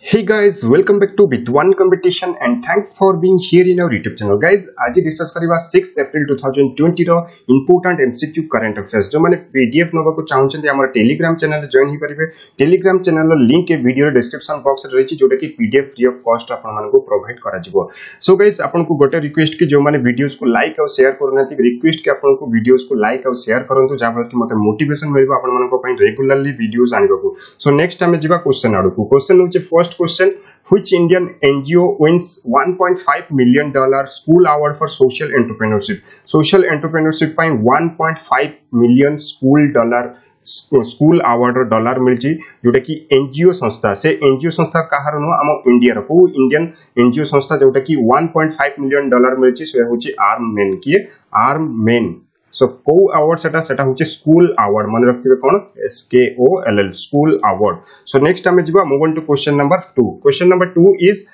Hey guys, welcome back to Bit One Competition and thanks for being here in our YouTube channel. Guys, आज discuss करिवा 6 April 2020 रो important MCQ current affairs जो माने PDF नबा चाहछन्ते हमर Telegram channel join ही परिबे Telegram channel रो लिंक के वीडियो डिस्क्रिप्शन बॉक्स रे रहिछि जोटा कि पीडीएफ फ्री ऑफ़ कॉस्ट आपन मानको प्रोवाइड करा जिवो। सो गाइस आपन को गोटे रिक्वेस्ट कि जो माने वीडियोस को लाइक और शेयर करनाति रिक्वेस्ट कि आपन को वीडियोस को लाइक और शेयर करंतु जाबा कि मते मोटिवेशन मिलबो आपन मानको पई रेगुलरली वीडियोस आनिबो सो नेक्स्ट टाइम जिबा क्वेश्चन आडकु। क्वेश्चन होचे first question which indian ngo wins 1.5 million dollar school award for social entrepreneurship social entrepreneurship ପାଇଁ 1.5 million school dollar school award dollar मिलची जोटा कि एनजीओ संस्था से एनजीओ संस्था कहार नुह आम इंडिया को इंडियन एनजीओ संस्था जोटा कि 1.5 मिलियन डॉलर मिलची से होची आर्म मेन किए आर्म मेन सो को अवार्ड सेटा सेटा होची स्कूल अवार्ड मन रखथिबे कोन S K O L L school award so next time जिबा move on to question number 2 question number 2 is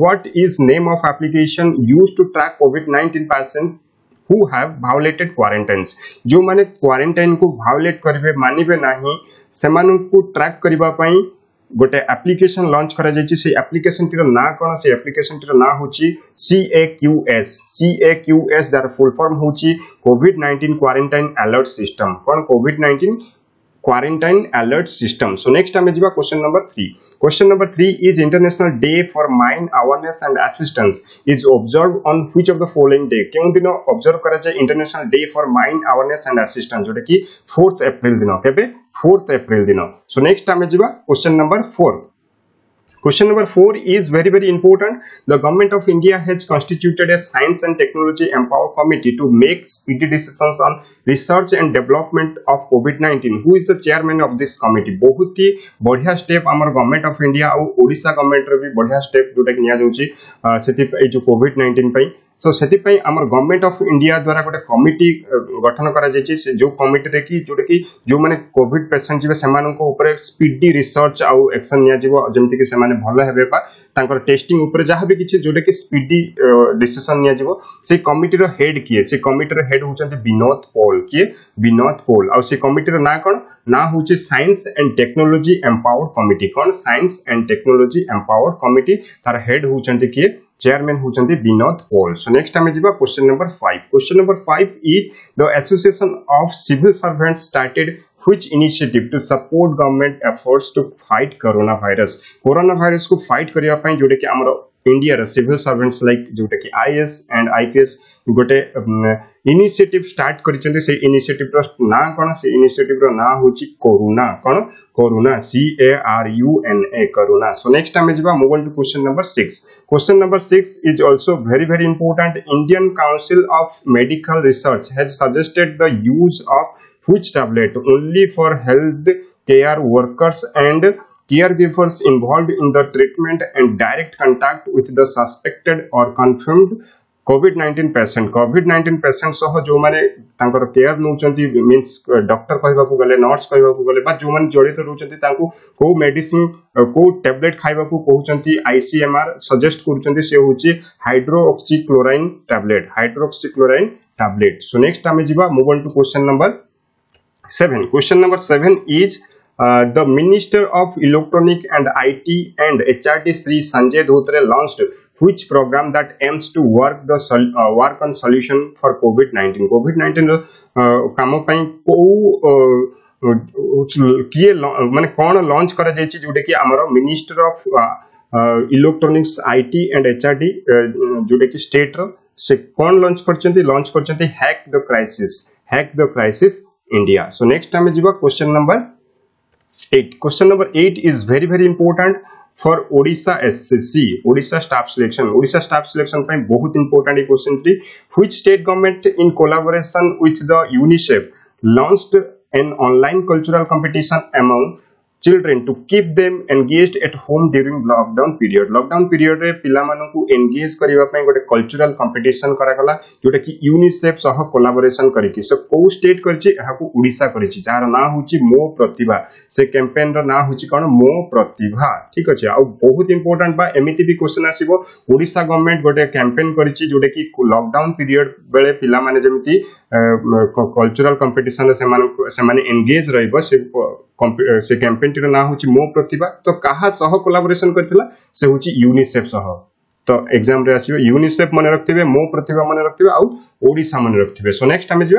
what is name of application used to track covid 19 patient who have violated quarantines? जो माने quarantine को violate करिवे मानिबे नाही सेमानकु track करिबा पई गोटे application launch करा जायछि से एप्लिकेशन टिर ना कोन से एप्लिकेशन टिर ना होची CAQS CAQS जार फुल फॉर्म होची covid 19 quarantine alert system cone covid 19 quarantine alert system so next time jiba question number 3 question number 3 is international day for mind awareness and assistance is observed on which of the following day केउं दिन observe करा जाय international day for mind awareness and assistance जोटा कि 4th april दिन केबे fourth April दिन so next आम जा question number four question number four is very very important the government of India has constituted a science and technology empower committee to make speedy decision on research and development of COVID 19 who is the chairman of this committee बहुत ही बढ़िया step आम government of India और ओडा government रही बढ़िया step जो नि जो कोड नाइंटीन सो ସେଥିପାଇଁ ଆମର ଗଭର୍ଣ୍ଣମେଣ୍ଟ ଅଫ ଇଣ୍ଡିଆ ଦ୍ୱାରା ଗୋଟେ କମିଟି ଗଠନ କରାଯାଇଛି ସେ ଯୋଉ କମିଟିରେ କି ଯୋଉଟା କି ଯୋଉମାନେ କୋଭିଡ ପେସେଣ୍ଟ ଯିବେ ସେମାନଙ୍କ ଉପରେ ସ୍ପିଡି ରିସର୍ଚ୍ଚ ଆଉ ଏକ୍ସନ ନିଆଯିବ ଯେମିତିକି ସେମାନେ ଭଲ ହେବେ ବା ତାଙ୍କର ଟେଷ୍ଟିଂ ଉପରେ ଯାହା ବି କିଛି ଯୋଉଟା କି ସ୍ପିଡି ଡିସିସନ ନିଆଯିବ ସେଇ କମିଟିର ହେଡ୍ କିଏ ସେ କମିଟିର ହେଡ୍ ହଉଛନ୍ତି ବିନୋଦ ପୋଲ କିଏ ବିନୋଦ ପୋଲ ଆଉ ସେ କମିଟିର ନାଁ କଣ ନା ହଉଛି science and technology empowered committee କଣ science and technology empowered committee ତାର ହେଡ୍ ହଉଛନ୍ତି କିଏ chairman होती Vinod Paul. So next time jiba question number 5. Question number 5 is the Association of Civil Servants started which initiative to support government efforts to fight coronavirus. Coronavirus को fight करिया ପାଇଁ जोटे कि हमरो India रे सिविल सर्वेंट्स लाइक जोटे कि IAS and IPS गोटे initiative start से इनिशिएटिव ना कोन से इनिशिएटिव ना होची corona cone corona C A R U N A corona so next जिबा move on to question number 6 question number 6 is also very very important indian council of medical research has suggested the use of which tablet only for health care workers and caregivers involved in the treatment and direct contact with the suspected or confirmed COVID nineteen patient COVID nineteen patient ସହ ଯେଉଁମାନେ ତାଙ୍କର care ନେଉଛନ୍ତି means doctor କହିବାକୁ ଗଲେ nurse କହିବାକୁ ଗଲେ ବା ଯେଉଁମାନେ ଜଡ଼ିତ ରହୁଛନ୍ତି ତାଙ୍କୁ କୋଉ ମେଡିସିନ କୋଉ ଟ୍ୟାବଲେଟ୍ ଖାଇବାକୁ କହୁଛନ୍ତି ଆଇସିଏମ୍ଆର୍ ସଜେଷ୍ଟ କରୁଛନ୍ତି ସେ ହେଉଛି hydroxy chlorine tablet hydroxy chlorine tablet so next ଆମେ ଯିବା move on to question number seven question number seven is uh, the minister of electronic and it and hrd sri sanjay dhotre launched which program that aims to work the sol uh, work on solution for covid 19 covid 19 କାମ ପାଇଁ କୋଉ କିଏ ମାନେ କ'ଣ launch କରାଯାଇଛି ଯୋଉଟା କି ଆମର minister of electronics IT and HRD ଯୋଉଟା କି ଷ୍ଟେଟର ସେ କ'ଣ ଲଞ୍ଚ କରିଛନ୍ତି ଲଞ୍ଚ କରିଛନ୍ତି hack the crisis hack the crisis India. So next time jiba question number 8. Question number 8 is very very important for Odisha SCC, Odisha staff selection. Odisha staff selection ପାଇଁ ବହୁତ important question T which state government in collaboration with the UNICEF launched an online cultural competition among children to keep them engaged at home during lockdown period. Lockdown period रे पिला करिवा पई गोटे cultural competition करा गला जोटा कि UNICEF सह collaboration करिकि सो को स्टेट ना होछि मो प्रतिभा से कैंपेन रो ना होछि कोन मो प्रतिभा ठीक अछि आ बहुत इंपोर्टेंट बा एमिति भी क्वेश्चन आसीबो ओडिसा गवर्नमेंट गोटे कैंपेन करिछि जोटा कि लॉकडाउन पीरियड बेले पिला कल्चरल कंपटीशन से से माने से कैंपेन टी ना हूँ मो प्रतिभा तो क्या कोलाबोरेसन करूनिसेफ सह तो एक्जाम यूनिसेफ मन रखे मो प्रतिभा मन रखे आउा मन रखे सो नेक्ट आम जी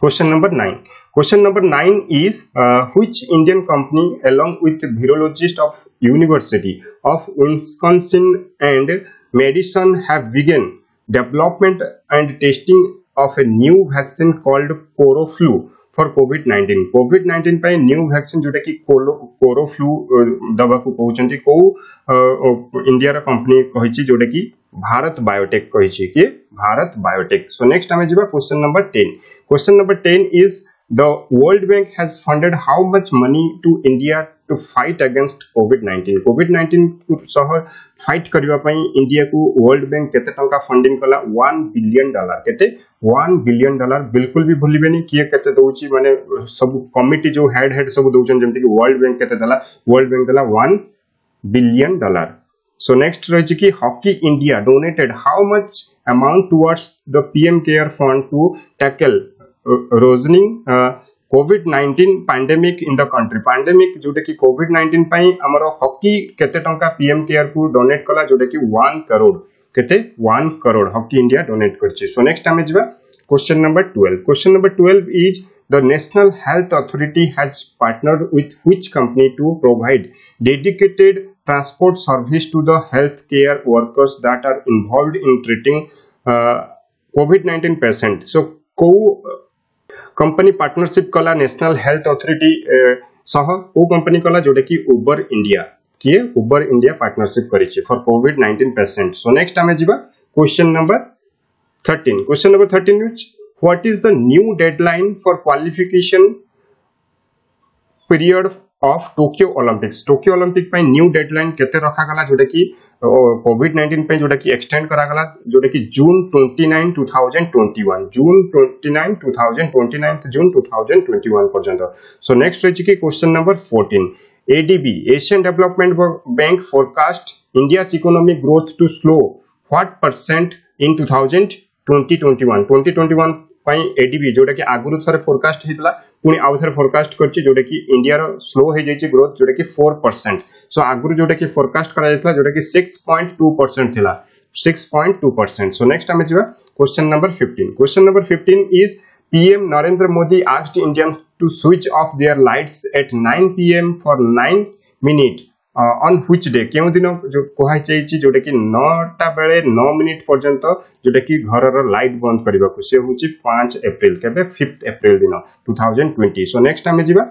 question number nine question number nine is which Indian company along with virologist of university of Wisconsin and Madison have begun development and testing of a new vaccine called CoroFlu for COVID-19 COVID-19 ପାଇଁ new vaccine ଯୋଉଟା କି CoroFlu ଦବାକୁ କହୁଛନ୍ତି କୋଉ ଇଣ୍ଡିଆର company କହିଛି ଯୋଉଟା କି ଭାରତ ବାୟୋଟେକ୍ କହିଛି କି ଭାରତ ବାୟୋଟେକ୍ ସୋ ନେକ୍ସଟ ଆମେ ଯିବା question number 10 question number 10 is The World Bank has funded how much money to India to fight against COVID-19? COVID-19 सह fight करबा पई इंडिया को वर्ल्ड बैंक केते टंका फंडिंग कला 1 बिलियन डॉलर केते 1 बिलियन डॉलर बिल्कुल भी भूलिबेनी किए केते दउची माने सब कमिटी जो हेड हेड सब दउचन जेमति कि वर्ल्ड बैंक केते दला वर्ल्ड बैंक दला 1 बिलियन डॉलर So next रही कि Hockey India donated how much amount towards the PM Care Fund to tackle ରୋଜନିଂ COVID nineteen pandemic in the country pandemic ଯୋଉଟା କି କୋଭିଡ ନାଇଣ୍ଟିନ୍ ପାଇଁ ଆମର ହକି କେତେ ଟଙ୍କା ପିଏମ୍ କେୟାରକୁ ଡୋନେଟ୍ କଲା ଯୋଉଟା କି ୱାନ୍ କରୋଡ଼ କେତେ one crore hockey India donate କରିଛି ସୋ ନେକ୍ସଟ ଆମେ ଯିବା question number 12 question number 12 is the national health authority has partnered with which company to provide dedicated transport service to the healthcare workers that are involved in treating uh, covid-19 patients so co company partnership कला national health authority सह को company कला जोटा कि Uber India किए Uber India partnership करिछि for covid 19 patient so next आम जिबा question number 13 question number 13 is what is the new deadline for qualification period of Tokyo Olympics Tokyo Olympic पे new deadline केते रखा गला जोटा कि कोविड 19 पे जोटा कि एक्सटेंड करा गला जोटा कि जून 29 2021 जून 29 2029 जून 2021 पर्यंत सो नेक्स्ट रही कि question number 14 ADB Asian Development Bank forecast India's economic growth to slow what percent in 2021 2021 ADB जोटा कि आगुरी थे फोरकास्ट होता पुणी आउ थे फोरकास्ट करछि जोटा कि इंडिया स्लो हो जाइए ग्रोथ जोटा कि फोर परसेंट सो आगुरी जोटा कि फोरकास्ट करा जोटा कि सिक्स पॉइंट टू परसेंट थी six point two percent so next आम जावा question number fifteen question number fifteen is PM Narendra Modi asked Indians to switch off their lights at 9 p.m. for 9 minutes on which day के दिन जो कहुच जोटा कि नौटा बेले नौ minute पर्यंत जोटा कि घर लाइट बंद करने को सी हूँ पाँच एप्रिल के फिफ्थ एप्रिल दिन two thousand twenty so next आम जा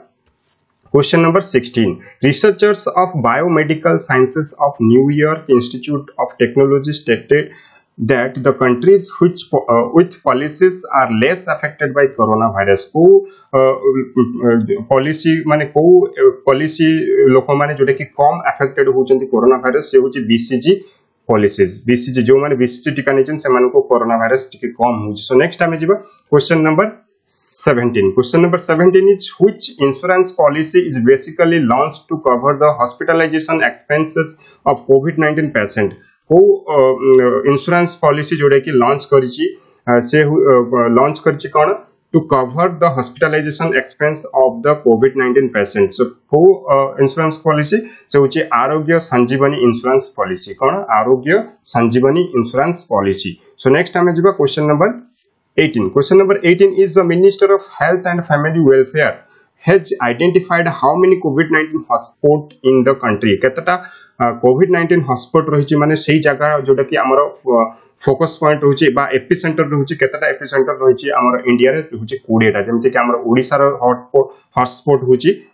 question number 16 researchers of biomedical sciences of New York institute of technology stated that the countries which uh, with policies are less affected by coronavirus को policy माने को policy लोक माने जोटा कि कम अफेक्टेड होचंती कोरोना भाइरस से होची बीसीजी पॉलिसीज़ बीसीजी जो माने बीसीजी टीका नेचन से मानको कोरोना भाइरस टिके कम होची सो नेक्स्ट आमे जिबा question number 17 question number 17 is which insurance policy is basically launched to cover the hospitalization expenses of covid 19 patient को इंश्योरेंस पॉलिसी जोड़े कि लॉन्च लॉन्च करिछि कोन? To cover the hospitalization expense of the covid 19 patient so को insurance policy से होछि आरोग्य Sanjeevani insurance policy कौन? Arogya Sanjeevani insurance policy so next हमें जिबा question number 18 question number 18 is the minister of health and family welfare has identified how many COVID-19 hotspot in the country. केतटा COVID-19 hotspot रहिछि माने सेही जागा जोटा कि हमर फोकस पॉइंट रहुछि बा एपिसेंटर रहुछि केतटा एपिसेंटर रहिछि हमर इंडिया रे रहुछि 20 टा जेमति कि हमर ओडिसा रो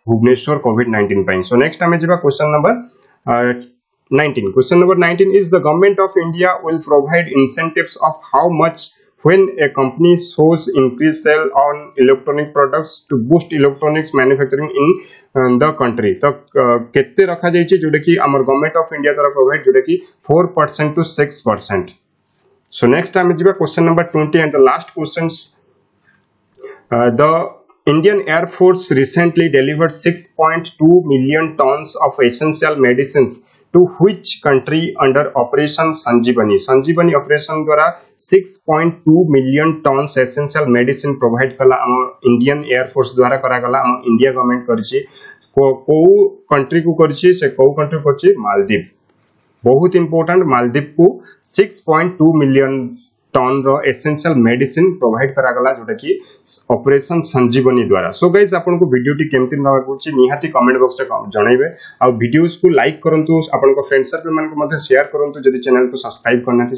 भुवनेश्वर COVID-19 सो नेक्स्ट हमें जेबा question number 19 question number 19 is the government of India will provide incentives of how much when a company shows increased sale on electronic products to boost electronics manufacturing in uh, the country तो केते रखा जाइए जोटा कि आमर government of India द्वारा provide जोटा कि 4% to 6% so next time jiba question number 20 and the last questions uh, the Indian Air Force recently delivered 6.2 million tons of essential medicines to which country under operation Sanjeevani Sanjeevani operation द्वारा 6.2 million tons essential medicine provide कला आम Indian air force द्वारा करा गला हम India government करछि को country को करछि से को कंट्री करछि मालदीव बहुत इंपोर्टेंट मालदीव को 6.2 million ton essential medicine provide कराला जोटा कि ऑपरेशन संजीवनी द्वारा। सो गाइज़ आपन को वीडियो टी केमति लागुची निहाती कमेंट बक्स रे जणाइबे आ वीडियोस को लाइक करंतु आपन को फ्रेंड सर्कल मन को सब्सक्राइब शेयर करंतु जदि चैनल को नेक्स्ट करनाथि